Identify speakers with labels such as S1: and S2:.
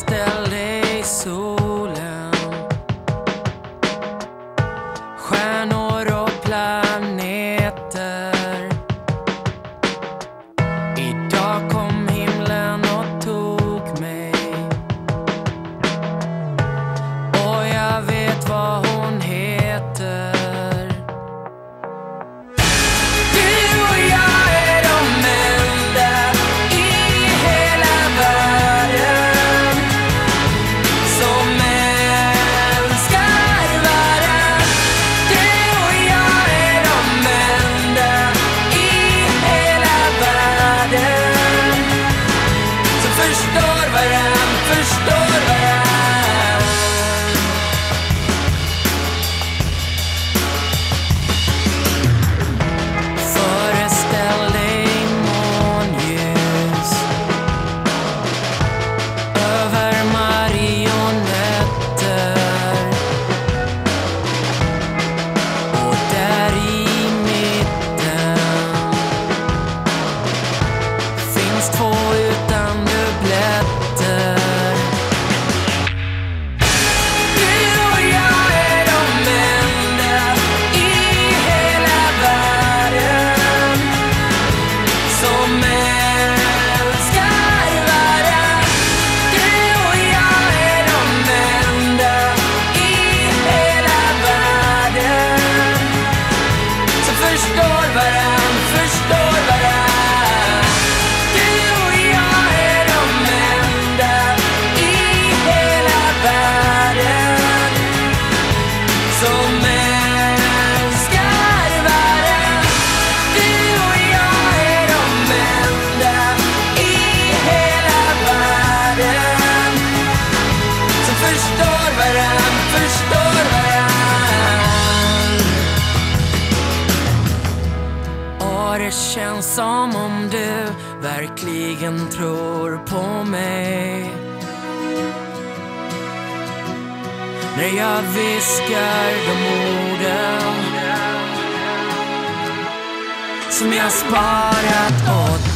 S1: still förstår varandra det känns som om du verkligen tror på mig. När jag viskar de orden som jag sparat åt